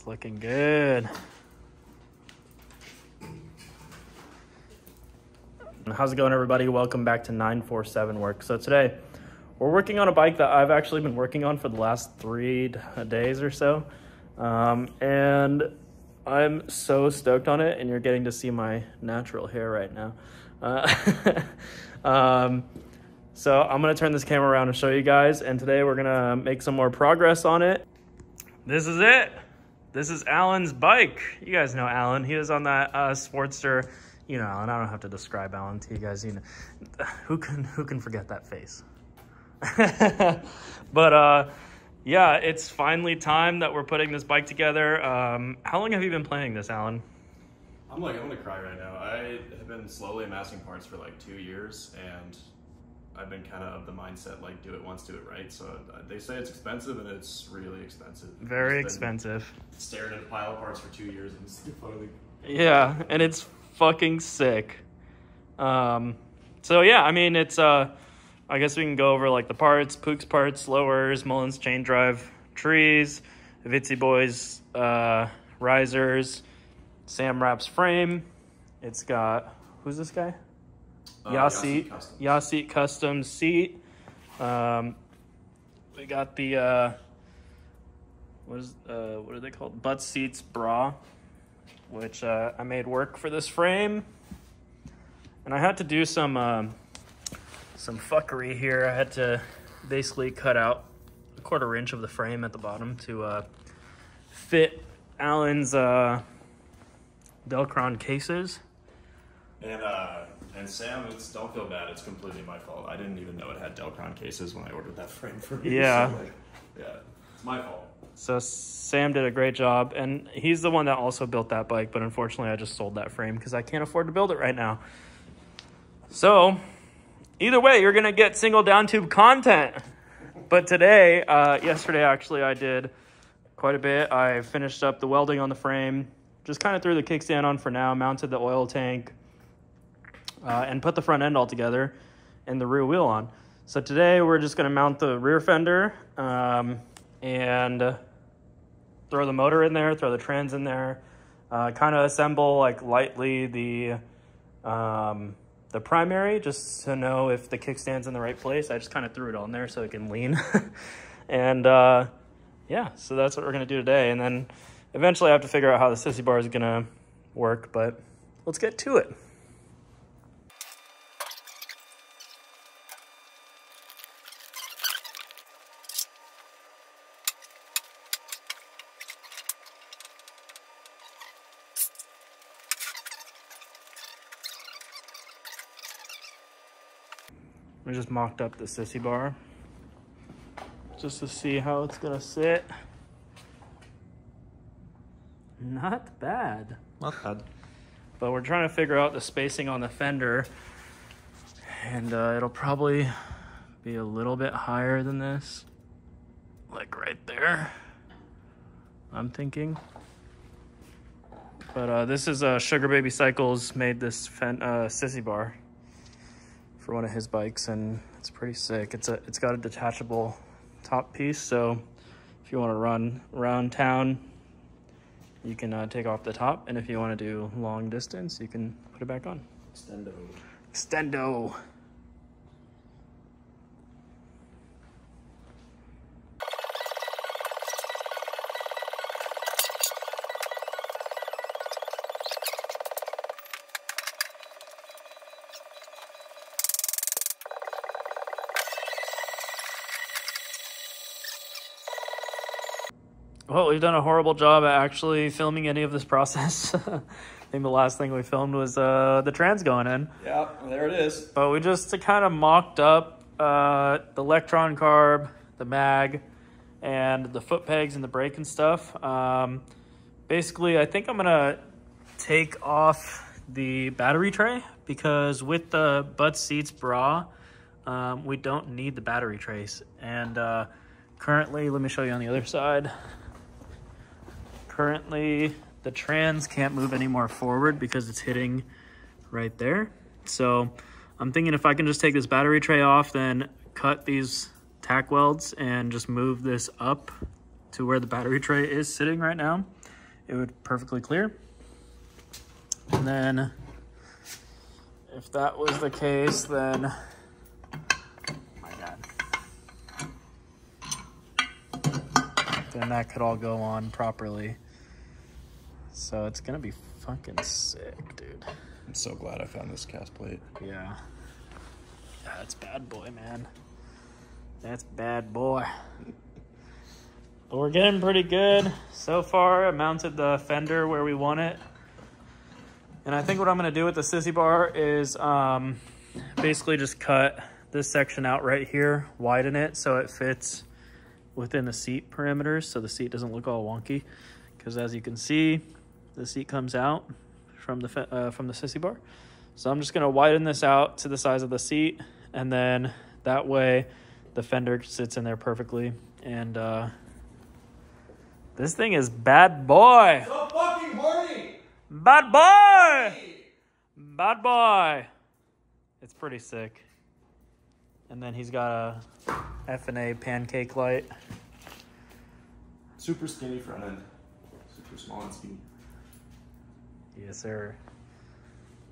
It's looking good. How's it going, everybody? Welcome back to 947 Work. So today, we're working on a bike that I've actually been working on for the last three days or so. Um, and I'm so stoked on it, and you're getting to see my natural hair right now. Uh, um, so I'm gonna turn this camera around and show you guys, and today we're gonna make some more progress on it. This is it. This is Allen's bike. You guys know Allen. He was on that uh, Sportster. You know, and I don't have to describe Allen to you guys. You know, who can who can forget that face? but uh, yeah, it's finally time that we're putting this bike together. Um, how long have you been playing this, Allen? I'm like, I'm gonna cry right now. I have been slowly amassing parts for like two years, and I've been kind of of the mindset like, do it once, do it right. So uh, they say it's expensive, and it's really expensive. Very expensive. Staring at a pile of parts for two years, and finally. Yeah, and it's fucking sick. Um, so yeah, I mean, it's uh, I guess we can go over like the parts, Pook's parts, lowers, Mullins chain drive, trees, Vitsy Boys, uh, risers, Sam Raps frame. It's got who's this guy? Uh, Yaseet, Custom. Yaseet custom seat. Um, we got the uh, what is uh, what are they called? Butt seats bra, which uh, I made work for this frame, and I had to do some um, some fuckery here. I had to basically cut out a quarter inch of the frame at the bottom to uh, fit Allen's uh, Delkron cases. And uh, and Sam, it's don't feel bad. It's completely my fault. I didn't even know it had Delkron cases when I ordered that frame for you. Yeah. So, like, yeah, it's my fault. So Sam did a great job, and he's the one that also built that bike. But unfortunately, I just sold that frame because I can't afford to build it right now. So either way, you're gonna get single down tube content. But today, uh, yesterday actually, I did quite a bit. I finished up the welding on the frame, just kind of threw the kickstand on for now, mounted the oil tank, uh, and put the front end all together and the rear wheel on. So today we're just gonna mount the rear fender um, and throw the motor in there, throw the trans in there, uh, kind of assemble like lightly the um, the primary just to know if the kickstand's in the right place. I just kind of threw it on there so it can lean. and uh, yeah, so that's what we're gonna do today. And then eventually I have to figure out how the sissy bar is gonna work, but let's get to it. I just mocked up the sissy bar just to see how it's gonna sit. Not bad. Not bad. But we're trying to figure out the spacing on the fender. And uh, it'll probably be a little bit higher than this. Like right there. I'm thinking. But uh, this is uh, Sugar Baby Cycles made this fen- uh, sissy bar for one of his bikes, and it's pretty sick. It's a it's got a detachable top piece, so if you want to run around town, you can uh, take off the top, and if you want to do long distance, you can put it back on. Extendo. Extendo. Well, we've done a horrible job at actually filming any of this process. I think the last thing we filmed was uh, the trans going in. Yeah, there it is. But we just kind of mocked up uh, the Electron carb, the mag, and the foot pegs and the brake and stuff. Um, basically, I think I'm gonna take off the battery tray because with the butt seats bra, um, we don't need the battery trace. And uh, currently, let me show you on the other side. Currently, the trans can't move any more forward because it's hitting right there. So I'm thinking if I can just take this battery tray off, then cut these tack welds and just move this up to where the battery tray is sitting right now. it would perfectly clear. And then if that was the case, then my God. Then that could all go on properly. So it's gonna be fucking sick, dude. I'm so glad I found this cast plate. Yeah. That's bad boy, man. That's bad boy. But we're getting pretty good so far. I mounted the fender where we want it. And I think what I'm going to do with the sissy bar is um, basically just cut this section out right here, widen it so it fits within the seat perimeters so the seat doesn't look all wonky. Because as you can see, the seat comes out from the uh, from the sissy bar. So I'm just going to widen this out to the size of the seat and then that way the fender sits in there perfectly and uh, this thing is bad boy. So fucking horny! Bad boy! Bad boy. It's pretty sick. And then he's got a F&A pancake light. Super skinny front end. Super small and skinny. Yes, sir.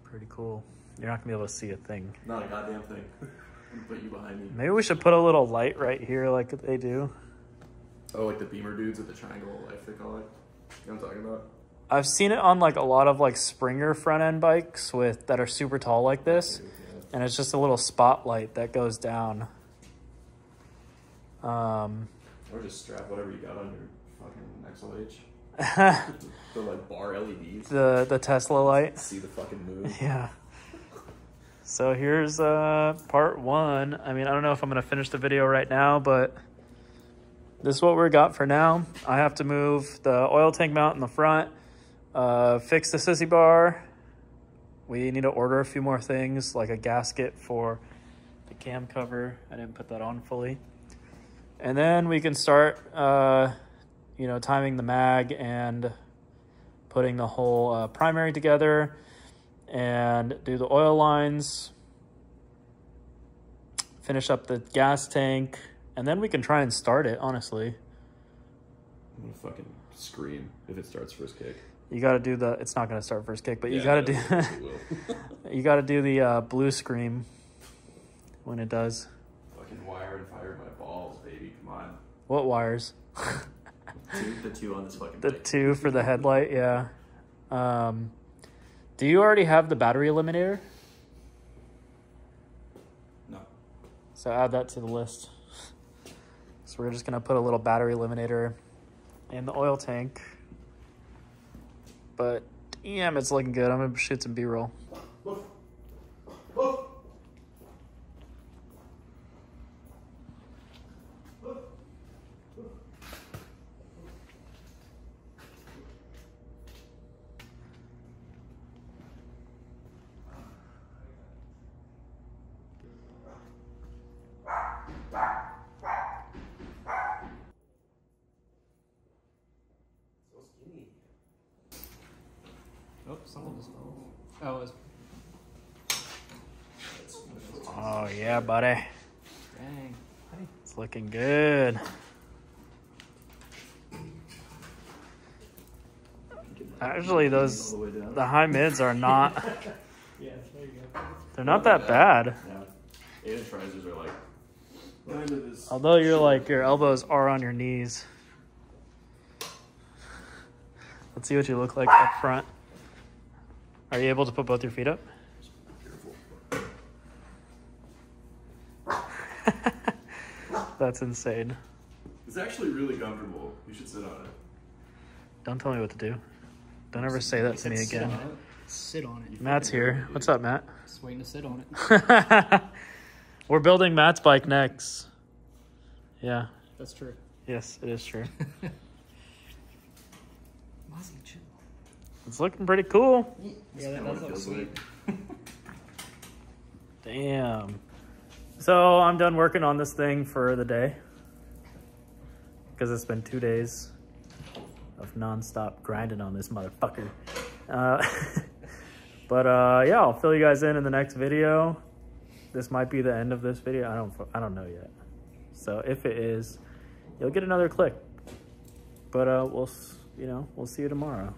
Pretty cool. You're not gonna be able to see a thing. Not a goddamn thing. Put you behind me. Maybe we should put a little light right here like they do. Oh, like the beamer dudes with the triangle life they call it. You know what I'm talking about? I've seen it on like a lot of like Springer front end bikes with that are super tall like this. And it's just a little spotlight that goes down. Um, Or just strap whatever you got on your fucking XLH. the, the like bar LEDs. the the Tesla light. See the fucking moon. Yeah. So here's uh, part one. I mean, I don't know if I'm going to finish the video right now, but this is what we got for now. I have to move the oil tank mount in the front, uh, fix the sissy bar. We need to order a few more things, like a gasket for the cam cover. I didn't put that on fully. And then we can start, uh, you know, timing the mag and putting the whole uh, primary together and do the oil lines, finish up the gas tank, and then we can try and start it, honestly. I'm gonna fucking scream if it starts first kick. You got to do the it's not going to start first kick, but you got to do you got to do the uh, blue scream when it does. fucking wired and fired my balls, baby. Come on. What wires? Two, the two on this fucking the two for the headlight, yeah. Um, do you already have the battery eliminator? No. So add that to the list. So we're just gonna put a little battery eliminator in the oil tank. But damn, it's looking good. I'm gonna shoot some B-roll. So skinny. Oh, someone just fell. Oh. Oh yeah, buddy. Dang. It's looking good. Actually, those the way down. the high mids are not. Yeah, there you go. They're not that bad. Yeah. Eight inch risers are like kind of as Although you're like your elbows are on your knees. Let's see what you look like up front. Are you able to put both your feet up? That's insane. It's actually really comfortable. You should sit on it. Don't tell me what to do. Don't ever say that to me Sit again. on. Sit on it. Matt's here. What's up, Matt? Just waiting to sit on it. We're building Matt's bike next. Yeah. That's true. Yes, it is true. It's looking pretty cool. Yeah, that does look sweet. Damn. So I'm done working on this thing for the day. Because it's been two days of nonstop grinding on this motherfucker. Uh, but uh, yeah, I'll fill you guys in in the next video. This might be the end of this video. I don't. I don't know yet. So if it is, you'll get another click. But uh, we'll you know, we'll see you tomorrow.